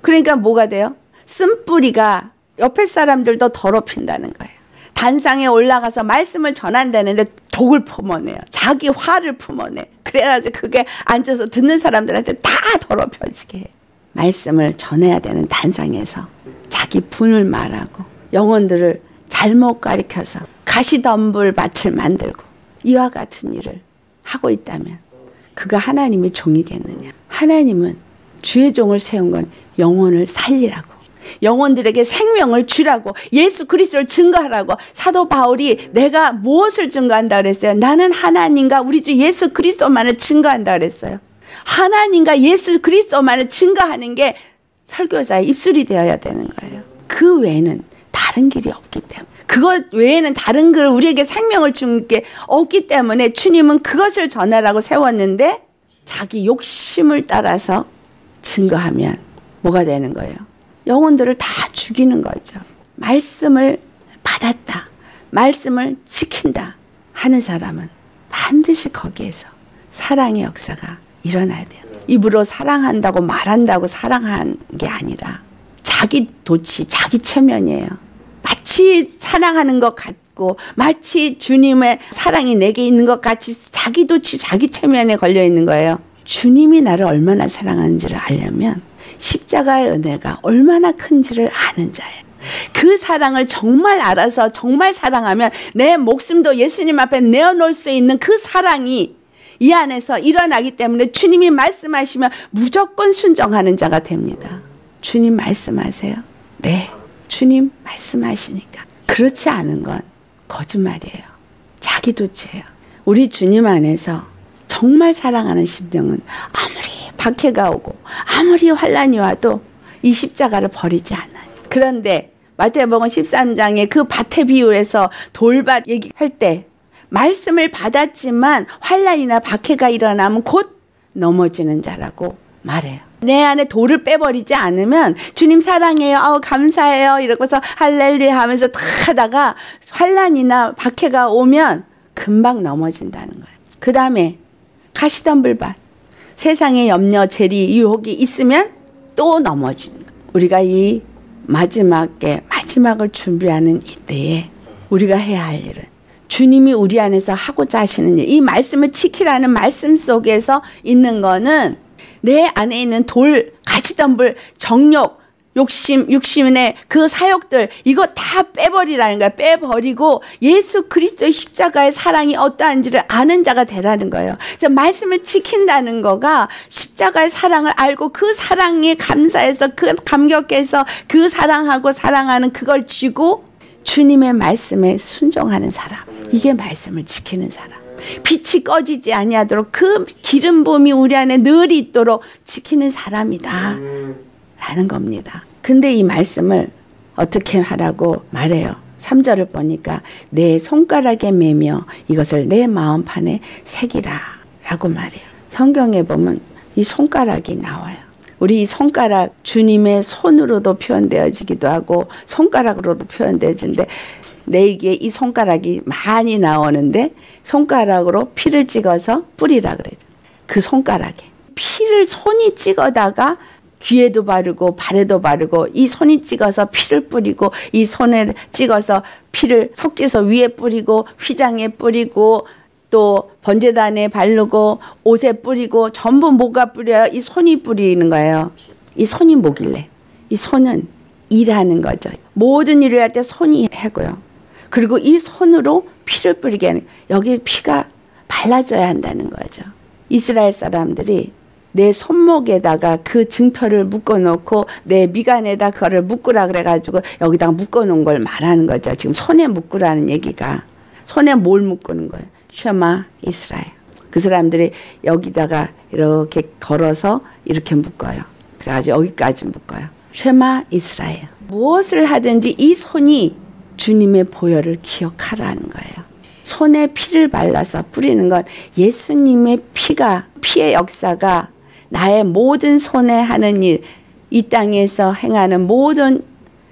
그러니까 뭐가 돼요? 쓴뿌리가 옆에 사람들도 더럽힌다는 거예요. 단상에 올라가서 말씀을 전한다는데 독을 품어내요. 자기 화를 품어내. 그래야지 그게 앉아서 듣는 사람들한테 다 더럽혀지게 해 말씀을 전해야 되는 단상에서 자기 분을 말하고 영혼들을 잘못 가리켜서 가시덤불 밭을 만들고 이와 같은 일을 하고 있다면 그가 하나님의 종이겠느냐. 하나님은 주의 종을 세운 건 영혼을 살리라고. 영혼들에게 생명을 주라고 예수 그리스도를 증거하라고 사도 바울이 내가 무엇을 증거한다 그랬어요? 나는 하나님과 우리 주 예수 그리스도만을 증거한다 그랬어요. 하나님과 예수 그리스도만을 증거하는 게 설교자의 입술이 되어야 되는 거예요. 그 외에는 다른 길이 없기 때문에. 그것 외에는 다른 글 우리에게 생명을 준 게 없기 때문에 주님은 그것을 전하라고 세웠는데 자기 욕심을 따라서 증거하면 뭐가 되는 거예요? 영혼들을 다 죽이는 거죠. 말씀을 받았다. 말씀을 지킨다. 하는 사람은 반드시 거기에서 사랑의 역사가 일어나야 돼요. 입으로 사랑한다고 말한다고 사랑한 게 아니라 자기 도치, 자기 체면이에요. 마치 사랑하는 것 같고 마치 주님의 사랑이 내게 있는 것 같이 자기도 자기 체면에 걸려 있는 거예요. 주님이 나를 얼마나 사랑하는지를 알려면 십자가의 은혜가 얼마나 큰지를 아는 자예요. 그 사랑을 정말 알아서 정말 사랑하면 내 목숨도 예수님 앞에 내어놓을 수 있는 그 사랑이 이 안에서 일어나기 때문에 주님이 말씀하시면 무조건 순종하는 자가 됩니다. 주님 말씀하세요. 네. 주님 말씀하시니까. 그렇지 않은 건 거짓말이에요. 자기 도취예요. 우리 주님 안에서 정말 사랑하는 심령은 아무리 박해가 오고 아무리 환란이 와도 이 십자가를 버리지 않아요. 그런데 마태복음 13장의 그 밭의 비유에서 돌밭 얘기할 때 말씀을 받았지만 환란이나 박해가 일어나면 곧 넘어지는 자라고 말해요. 내 안에 돌을 빼버리지 않으면 주님 사랑해요. 아우 감사해요. 이러고서 할렐루야 하면서 다 하다가 환란이나 박해가 오면 금방 넘어진다는 거예요. 그 다음에 가시덤불밭 세상의 염려, 재리, 유혹이 있으면 또 넘어지는 거예요. 우리가 이 마지막에 마지막을 준비하는 이때에 우리가 해야 할 일은 주님이 우리 안에서 하고자 하시는 일, 이 말씀을 지키라는 말씀 속에서 있는 거는 내 안에 있는 돌, 가시덤불, 정욕, 욕심, 육심의 그 사역들 이거 다 빼버리라는 거야. 빼버리고 예수 그리스도의 십자가의 사랑이 어떠한지를 아는 자가 되라는 거예요. 그래서 말씀을 지킨다는 거가 십자가의 사랑을 알고 그 사랑에 감사해서 그 감격해서 그 사랑하고 사랑하는 그걸 쥐고 주님의 말씀에 순종하는 사람. 이게 말씀을 지키는 사람. 빛이 꺼지지 아니하도록 그 기름 부음이 우리 안에 늘 있도록 지키는 사람이다. 라는 겁니다. 근데 이 말씀을 어떻게 하라고 말해요. 3절을 보니까 내 손가락에 매며 이것을 내 마음판에 새기라 라고 말해요. 성경에 보면 이 손가락이 나와요. 우리 이 손가락 주님의 손으로도 표현되어지기도 하고 손가락으로도 표현되어지는데 내기에 이 손가락이 많이 나오는데 손가락으로 피를 찍어서 뿌리라 그래요. 그 손가락에 피를 손이 찍어다가 귀에도 바르고 발에도 바르고 이 손이 찍어서 피를 뿌리고 이 손에 찍어서 피를 섞여서 위에 뿌리고 휘장에 뿌리고 또 번제단에 바르고 옷에 뿌리고 전부 뭐가 뿌려요? 이 손이 뿌리는 거예요. 이 손이 뭐길래? 이 손은 일하는 거죠. 모든 일을 할 때 손이 하고요. 그리고 이 손으로 피를 뿌리게 하는 여기 피가 발라져야 한다는 거죠. 이스라엘 사람들이 내 손목에다가 그 증표를 묶어놓고 내 미간에다 그거를 묶으라 그래가지고 여기다가 묶어놓은 걸 말하는 거죠. 지금 손에 묶으라는 얘기가 손에 뭘 묶는 거예요? 쉐마 이스라엘. 그 사람들이 여기다가 이렇게 걸어서 이렇게 묶어요. 그래가지고 여기까지 묶어요. 쉐마 이스라엘. 무엇을 하든지 이 손이 주님의 보혈을 기억하라는 거예요. 손에 피를 발라서 뿌리는 건 예수님의 피가 피의 역사가 나의 모든 손에 하는 일, 이 땅에서 행하는 모든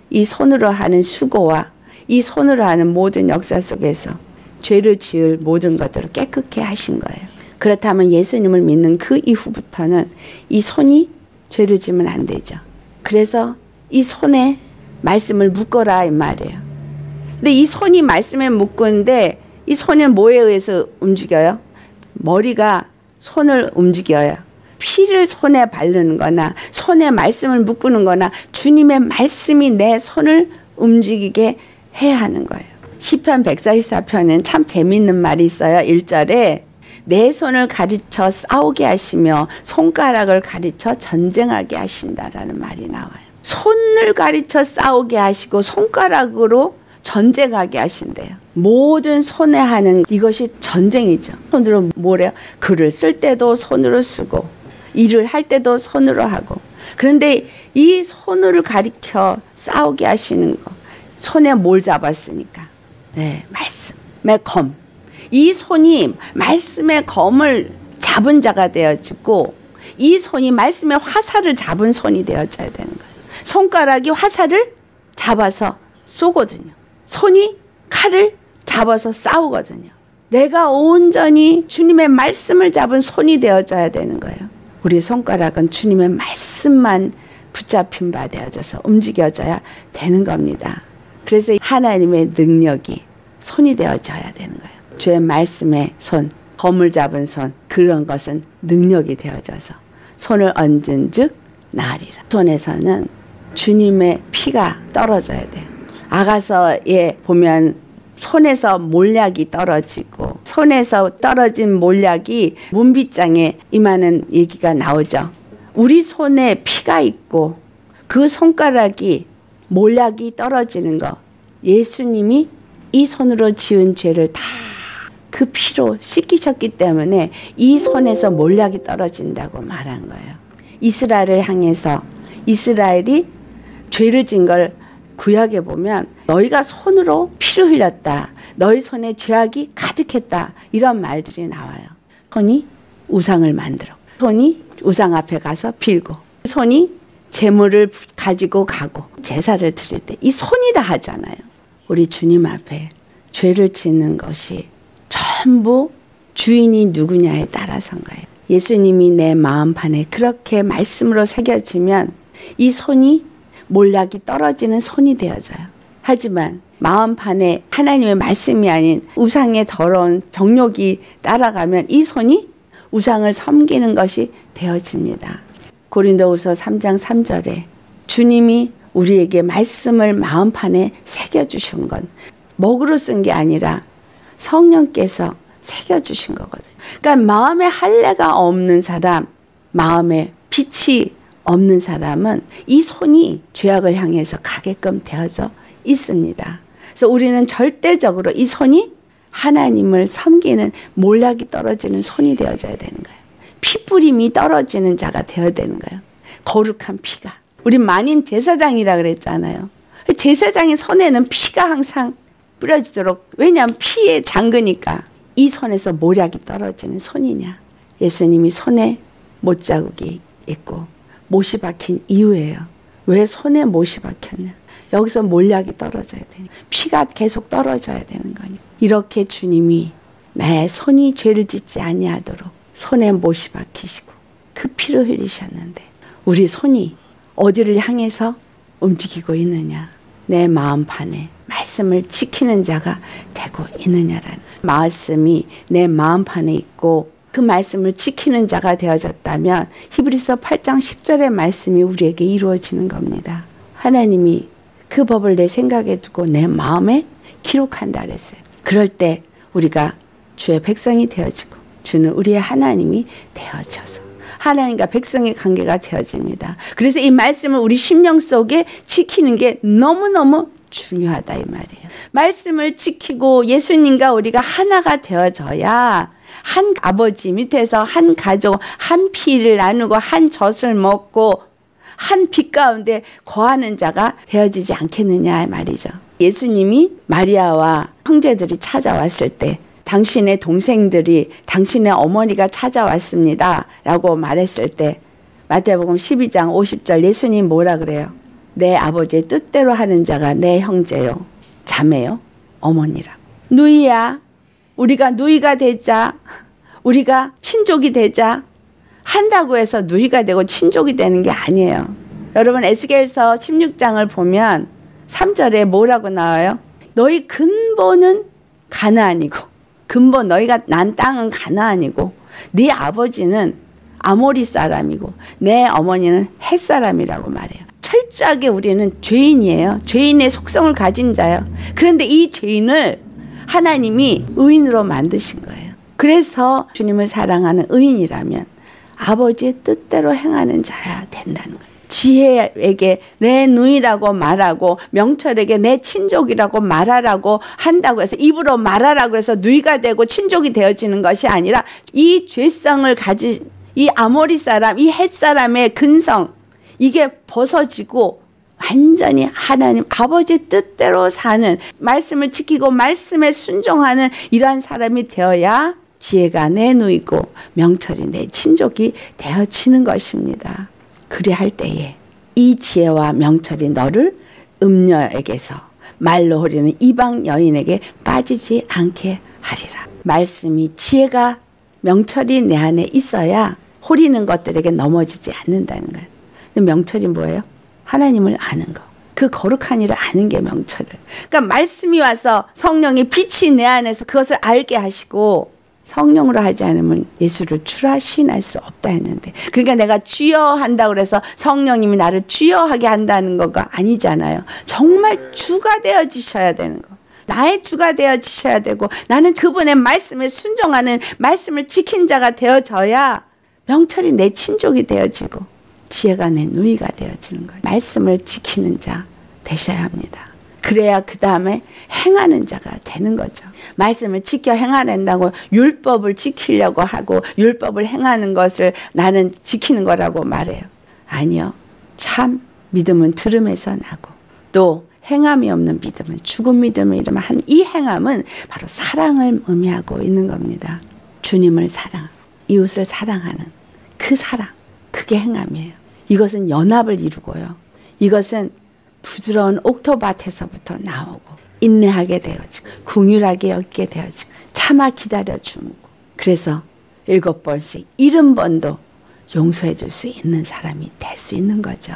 이 손으로 하는 수고와 이 손으로 하는 모든 역사 속에서 죄를 지을 모든 것들을 깨끗게 하신 거예요. 그렇다면 예수님을 믿는 그 이후부터는 이 손이 죄를 지면 안 되죠. 그래서 이 손에 말씀을 묶어라 이 말이에요. 근데 이 손이 말씀에 묶는데 이 손은 뭐에 의해서 움직여요? 머리가 손을 움직여요. 피를 손에 바르는 거나 손에 말씀을 묶는 거나 주님의 말씀이 내 손을 움직이게 해야 하는 거예요. 시편 144편은 참 재밌는 말이 있어요. 1절에 내 손을 가르쳐 싸우게 하시며 손가락을 가르쳐 전쟁하게 하신다라는 말이 나와요. 손을 가르쳐 싸우게 하시고 손가락으로 전쟁하게 하신대요. 모든 손에 하는 이것이 전쟁이죠. 손으로 뭐래요? 글을 쓸 때도 손으로 쓰고 일을 할 때도 손으로 하고 그런데 이 손으로 가리켜 싸우게 하시는 거 손에 뭘 잡았으니까 네 말씀의 검. 이 손이 말씀의 검을 잡은 자가 되어지고 이 손이 말씀의 화살을 잡은 손이 되어져야 되는 거예요. 손가락이 화살을 잡아서 쏘거든요. 손이 칼을 잡아서 싸우거든요. 내가 온전히 주님의 말씀을 잡은 손이 되어져야 되는 거예요. 우리 손가락은 주님의 말씀만 붙잡힌 바 되어져서 움직여져야 되는 겁니다. 그래서 하나님의 능력이 손이 되어져야 되는 거예요. 주의 말씀의 손, 검을 잡은 손, 그런 것은 능력이 되어져서 손을 얹은 즉 나리라. 손에서는 주님의 피가 떨어져야 돼요. 아가서에 보면 손에서 몰약이 떨어지고 손에서 떨어진 몰약이 문빗장에 임하는 얘기가 나오죠. 우리 손에 피가 있고 그 손가락이 몰약이 떨어지는 거 예수님이 이 손으로 지은 죄를 다 그 피로 씻기셨기 때문에 이 손에서 몰약이 떨어진다고 말한 거예요. 이스라엘을 향해서 이스라엘이 죄를 진걸 구약에 보면 너희가 손으로 피를 흘렸다. 너희 손에 죄악이 가득했다. 이런 말들이 나와요. 손이 우상을 만들어. 손이 우상 앞에 가서 빌고. 손이 재물을 가지고 가고 제사를 드릴 때 이 손이 다 하잖아요. 우리 주님 앞에 죄를 짓는 것이 전부 주인이 누구냐에 따라서인 거예요. 예수님이 내 마음판에 그렇게 말씀으로 새겨지면 이 손이 몰락이 떨어지는 손이 되어져요. 하지만 마음판에 하나님의 말씀이 아닌 우상의 더러운 정욕이 따라가면 이 손이 우상을 섬기는 것이 되어집니다. 고린도후서 3장 3절에 주님이 우리에게 말씀을 마음판에 새겨 주신 건 먹으로 쓴 게 아니라 성령께서 새겨 주신 거거든요. 그러니까 마음에 할례가 없는 사람, 마음에 빛이 없는 사람은 이 손이 죄악을 향해서 가게끔 되어져 있습니다. 그래서 우리는 절대적으로 이 손이 하나님을 섬기는 몰락이 떨어지는 손이 되어져야 되는 거예요. 피뿌림이 떨어지는 자가 되어야 되는 거예요. 거룩한 피가. 우리 만인 제사장이라 그랬잖아요. 제사장의 손에는 피가 항상 뿌려지도록 왜냐하면 피에 잠그니까 이 손에서 모략이 떨어지는 손이냐. 예수님이 손에 못자국이 있고 못이 박힌 이유예요. 왜 손에 못이 박혔냐. 여기서 몰약이 떨어져야 되니 피가 계속 떨어져야 되는 거니 이렇게 주님이 내 손이 죄를 짓지 아니하도록 손에 못이 박히시고 그 피를 흘리셨는데 우리 손이 어디를 향해서 움직이고 있느냐 내 마음판에 말씀을 지키는 자가 되고 있느냐라는 말씀이 내 마음판에 있고 그 말씀을 지키는 자가 되어졌다면 히브리서 8장 10절의 말씀이 우리에게 이루어지는 겁니다. 하나님이 그 법을 내 생각에 두고 내 마음에 기록한다 그랬어요. 그럴 때 우리가 주의 백성이 되어지고 주는 우리의 하나님이 되어져서 하나님과 백성의 관계가 되어집니다. 그래서 이 말씀을 우리 심령 속에 지키는 게 너무너무 중요하다 이 말이에요. 말씀을 지키고 예수님과 우리가 하나가 되어져야 한 아버지 밑에서 한 가족 한 피를 나누고 한 젖을 먹고 한 빛 가운데 거하는 자가 되어지지 않겠느냐 말이죠. 예수님이 마리아와 형제들이 찾아왔을 때 당신의 동생들이 당신의 어머니가 찾아왔습니다. 라고 말했을 때 마태복음 12장 50절 예수님 뭐라 그래요? 내 아버지의 뜻대로 하는 자가 내 형제요. 자매요. 어머니라. 누이야. 우리가 누이가 되자. 우리가 친족이 되자. 한다고 해서 누이가 되고 친족이 되는 게 아니에요. 여러분 에스겔서 16장을 보면 3절에 뭐라고 나와요? 너희 근본은 가나안이고 근본 너희가 난 땅은 가나안이고 네 아버지는 아모리 사람이고 내 어머니는 햇 사람이라고 말해요. 철저하게 우리는 죄인이에요. 죄인의 속성을 가진 자요. 그런데 이 죄인을 하나님이 의인으로 만드신 거예요. 그래서 주님을 사랑하는 의인이라면 아버지의 뜻대로 행하는 자야 된다는 거예요. 지혜에게 내 누이라고 말하고 명철에게 내 친족이라고 말하라고 한다고 해서 입으로 말하라고 해서 누이가 되고 친족이 되어지는 것이 아니라 이 죄성을 가진 이 아모리 사람, 이 햇 사람의 근성 이게 벗어지고 완전히 하나님 아버지 뜻대로 사는 말씀을 지키고 말씀에 순종하는 이러한 사람이 되어야 지혜가 내 누이고 명철이 내 친족이 되어지는 것입니다. 그리할 때에 이 지혜와 명철이 너를 음녀에게서 말로 호리는 이방 여인에게 빠지지 않게 하리라. 말씀이 지혜가 명철이 내 안에 있어야 호리는 것들에게 넘어지지 않는다는 거예요. 명철이 뭐예요? 하나님을 아는 거. 그 거룩한 일을 아는 게 명철을. 그러니까 말씀이 와서 성령의 빛이 내 안에서 그것을 알게 하시고 성령으로 하지 않으면 예수를 출하신할 수 없다 했는데 그러니까 내가 주여 한다 그래서 성령님이 나를 주여하게 한다는 거가 아니잖아요. 정말 주가 되어 지셔야 되는 거. 나의 주가 되어 지셔야 되고 나는 그분의 말씀에 순종하는 말씀을 지킨 자가 되어져야 명철이 내 친족이 되어지고 지혜가 내 누이가 되어지는 거예요. 말씀을 지키는 자 되셔야 합니다. 그래야 그 다음에 행하는 자가 되는 거죠. 말씀을 지켜 행하낸다고 율법을 지키려고 하고 율법을 행하는 것을 나는 지키는 거라고 말해요. 아니요. 참 믿음은 들음에서 나고 또 행함이 없는 믿음은 죽은 믿음을 이르면 한 이 행함은 바로 사랑을 의미하고 있는 겁니다. 주님을 사랑, 이웃을 사랑하는 그 사랑, 그게 행함이에요. 이것은 연합을 이루고요. 이것은 부드러운 옥토밭에서부터 나오고 인내하게 되어지고 궁휼하게 여기게 되어지고 참아 기다려 주고 그래서 일곱 번씩 일흔 번도 용서해 줄 수 있는 사람이 될 수 있는 거죠.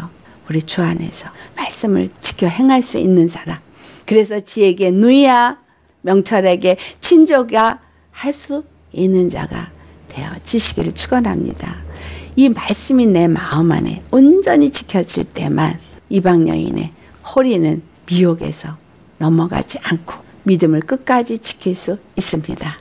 우리 주 안에서 말씀을 지켜 행할 수 있는 사람. 그래서 지에게 누이야 명철에게 친족이야 할 수 있는 자가 되어 지시기를 축원합니다. 이 말씀이 내 마음 안에 온전히 지켜질 때만 이방 여인의 허리는 미혹에서 넘어가지 않고 믿음을 끝까지 지킬 수 있습니다.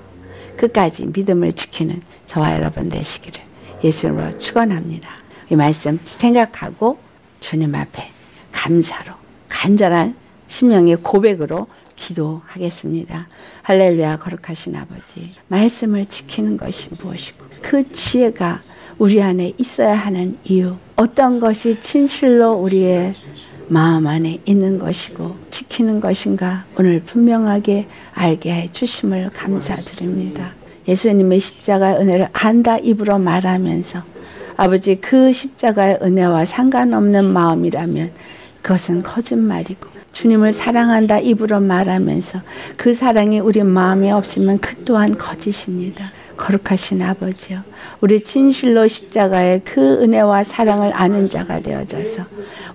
끝까지 믿음을 지키는 저와 여러분 되시기를 예수님으로 축원합니다. 이 말씀 생각하고 주님 앞에 감사로 간절한 심령의 고백으로 기도하겠습니다. 할렐루야 거룩하신 아버지 말씀을 지키는 것이 무엇이고 그 지혜가 우리 안에 있어야 하는 이유 어떤 것이 진실로 우리의 마음 안에 있는 것이고 지키는 것인가 오늘 분명하게 알게 해 주심을 감사드립니다. 예수님의 십자가의 은혜를 안다 입으로 말하면서 아버지 그 십자가의 은혜와 상관없는 마음이라면 그것은 거짓말이고 주님을 사랑한다 입으로 말하면서 그 사랑이 우리 마음에 없으면 그 또한 거짓입니다. 거룩하신 아버지요. 우리 진실로 십자가의 그 은혜와 사랑을 아는 자가 되어져서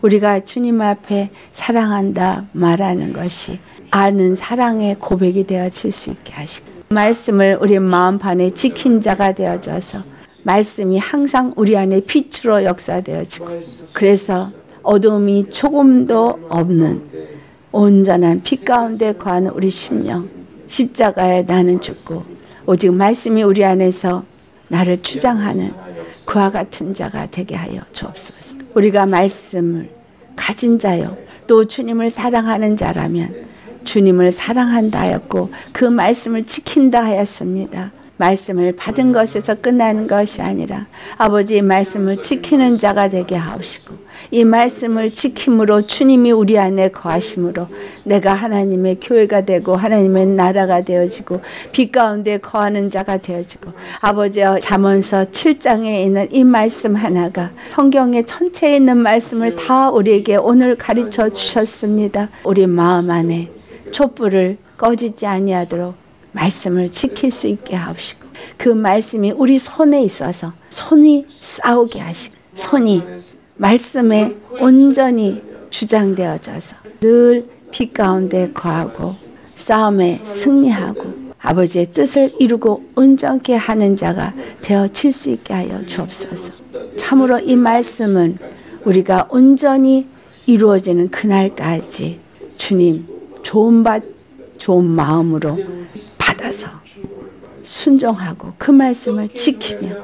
우리가 주님 앞에 사랑한다 말하는 것이 아는 사랑의 고백이 되어질 수 있게 하시고 말씀을 우리 마음판에 지킨 자가 되어져서 말씀이 항상 우리 안에 빛으로 역사되어지고 그래서 어둠이 조금도 없는 온전한 빛 가운데 거하는 우리 심령 십자가에 나는 죽고 오직 말씀이 우리 안에서 나를 주장하는 그와 같은 자가 되게 하여 주옵소서. 우리가 말씀을 가진 자요 또 주님을 사랑하는 자라면 주님을 사랑한다 하였고 그 말씀을 지킨다 하였습니다. 말씀을 받은 것에서 끝나는 것이 아니라 아버지의 말씀을 지키는 자가 되게 하옵시고 이 말씀을 지킴으로 주님이 우리 안에 거하심으로 내가 하나님의 교회가 되고 하나님의 나라가 되어지고 빛 가운데 거하는 자가 되어지고 아버지의 잠언서 7장에 있는 이 말씀 하나가 성경의 전체에 있는 말씀을 다 우리에게 오늘 가르쳐 주셨습니다. 우리 마음 안에 촛불을 꺼지지 아니하도록 말씀을 지킬 수 있게 하시고 그 말씀이 우리 손에 있어서 손이 싸우게 하시고 손이 말씀에 온전히 주장되어져서 늘 빛 가운데 거하고 싸움에 승리하고 아버지의 뜻을 이루고 온전케 하는 자가 되어질 수 있게 하여 주옵소서. 참으로 이 말씀은 우리가 온전히 이루어지는 그날까지 주님 좋은 바 좋은 마음으로 받아서 순종하고 그 말씀을 지키며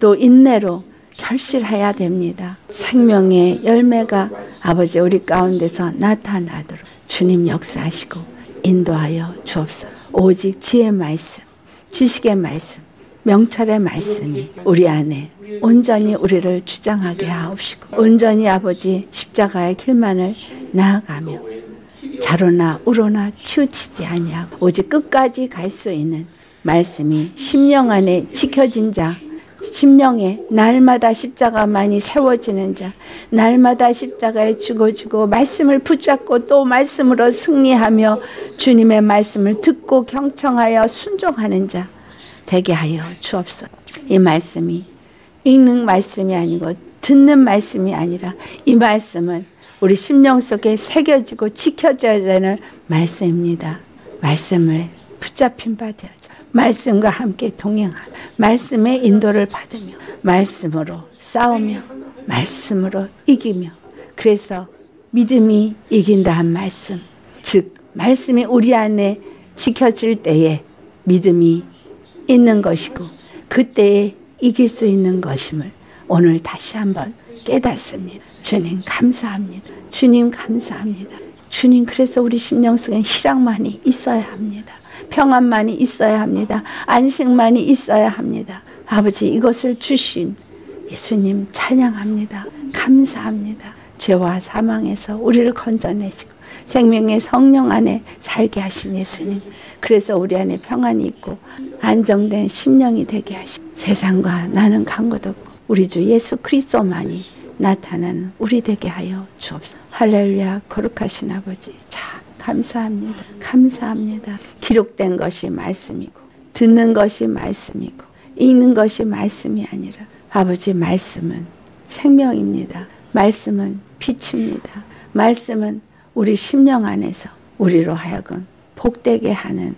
또 인내로 결실해야 됩니다. 생명의 열매가 아버지 우리 가운데서 나타나도록 주님 역사하시고 인도하여 주옵소서. 오직 지혜 말씀, 지식의 말씀, 명철의 말씀이 우리 안에 온전히 우리를 주장하게 하옵시고 온전히 아버지 십자가의 길만을 나아가며 자로나 우로나 치우치지 아니하고 오직 끝까지 갈 수 있는 말씀이 심령 안에 지켜진 자 심령에 날마다 십자가만이 세워지는 자 날마다 십자가에 죽어지고 말씀을 붙잡고 또 말씀으로 승리하며 주님의 말씀을 듣고 경청하여 순종하는 자 되게 하여 주옵소서. 이 말씀이 읽는 말씀이 아니고 듣는 말씀이 아니라 이 말씀은 우리 심령 속에 새겨지고 지켜져야 되는 말씀입니다. 말씀을 붙잡힌 바 되어져. 말씀과 함께 동행하며 말씀의 인도를 받으며 말씀으로 싸우며 말씀으로 이기며 그래서 믿음이 이긴다 한 말씀 즉 말씀이 우리 안에 지켜질 때에 믿음이 있는 것이고 그때에 이길 수 있는 것임을 오늘 다시 한번 깨닫습니다. 주님 감사합니다. 주님 감사합니다. 주님 그래서 우리 심령 속에 희락만이 있어야 합니다. 평안만이 있어야 합니다. 안식만이 있어야 합니다. 아버지 이것을 주신 예수님 찬양합니다. 감사합니다. 죄와 사망에서 우리를 건져내시고 생명의 성령 안에 살게 하신 예수님. 그래서 우리 안에 평안이 있고 안정된 심령이 되게 하시 세상과 나는 간것 없고 우리 주 예수 그리스도만이 나타나는 우리 되게 하여 주옵소서. 할렐루야 거룩하신 아버지 자 감사합니다. 감사합니다. 기록된 것이 말씀이고 듣는 것이 말씀이고 읽는 것이 말씀이 아니라 아버지 말씀은 생명입니다. 말씀은 빛입니다. 말씀은 우리 심령 안에서 우리로 하여금 복되게 하는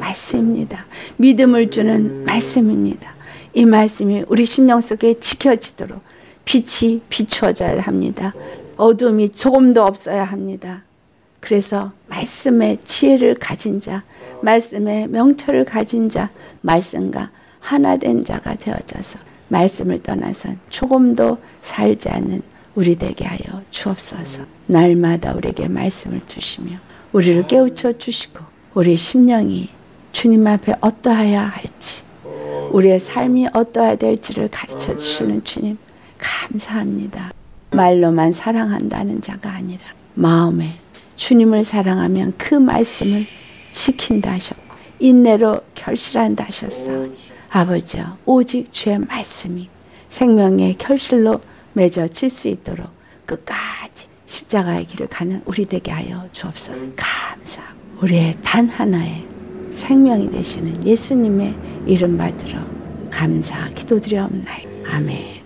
말씀입니다. 믿음을 주는 말씀입니다. 이 말씀이 우리 심령 속에 지켜지도록 빛이 비추어져야 합니다. 어둠이 조금도 없어야 합니다. 그래서 말씀의 지혜를 가진 자, 말씀의 명철을 가진 자, 말씀과 하나 된 자가 되어져서 말씀을 떠나선 조금도 살지 않는 우리 되게 하여 주옵소서. 날마다 우리에게 말씀을 주시며 우리를 깨우쳐 주시고 우리 심령이 주님 앞에 어떠하야 할지 우리의 삶이 어떠해야 될지를 가르쳐 주시는 주님 감사합니다. 말로만 사랑한다는 자가 아니라 마음에 주님을 사랑하면 그 말씀을 지킨다 하셨고 인내로 결실한다 하셨사오니 아버지여 오직 주의 말씀이 생명의 결실로 맺어질 수 있도록 끝까지 십자가의 길을 가는 우리 되게 하여 주옵소서. 감사 우리의 단 하나의 생명이 되시는 예수님의 이름 받들어 감사 기도드려옵나이다. 아멘